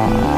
uh,